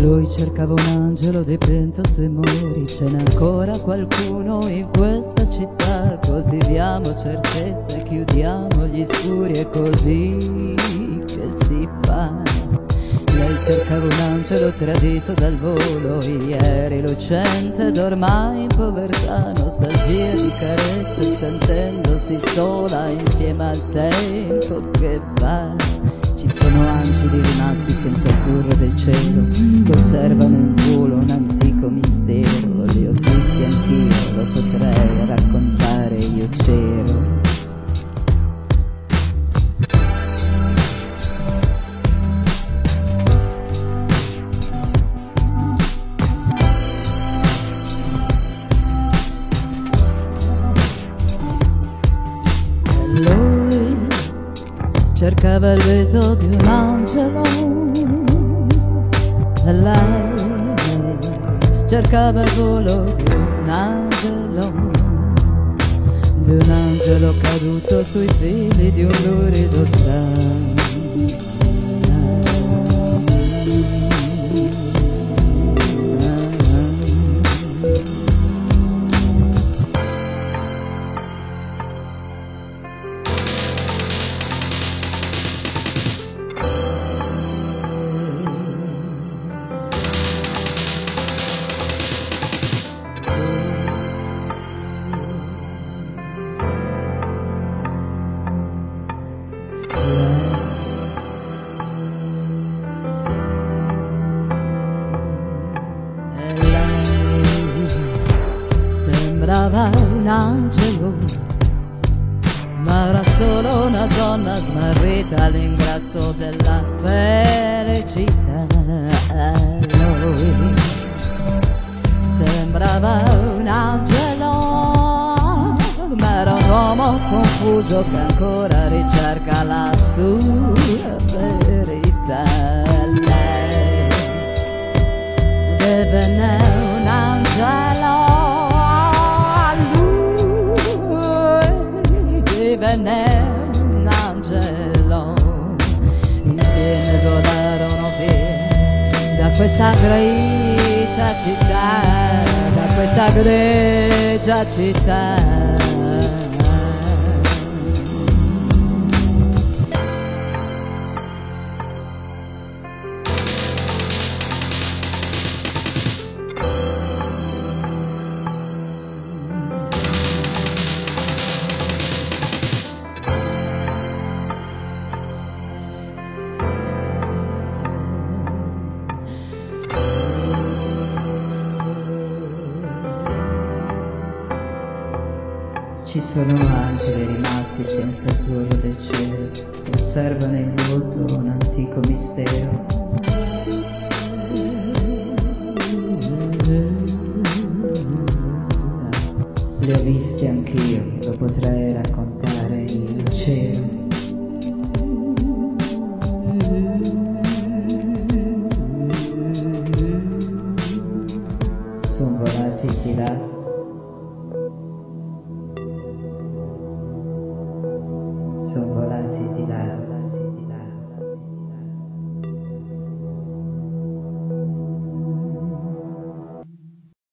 cercavo un angelo dipinto sui muri, ce n'è ancora qualcuno in questa città, coltiviamo certezze, chiudiamo gli scuri e così che si fa. Lei cercava un angelo tradito dal volo, ieri lucente ed ormai in povertà, nostalgia di carezze, sentendosi sola insieme al tempo che va. Angeli rimasti senza azzurro del cielo, che osservano in volo un antico mistero, li ho visti anch'io, lo potrei cercava il viso di un angelo. E lei cercava il volo di un angelo. Di un angelo caduto sui fili di un lurido tram sembrava un angelo, ma era solo una donna smarrita all'ingrasso della felicità. Lui sembrava un angelo, ma era un uomo confuso che ancora ricerca la sua verità. Un angelo. Insieme volarono via da questa grigia città da questa grigia città Ci sono angeli rimasti senza azzurro del cielo, che osservano in volto un antico mistero. Li ho visti anch'io, lo potrei raccontare io c'ero. Sono volati di là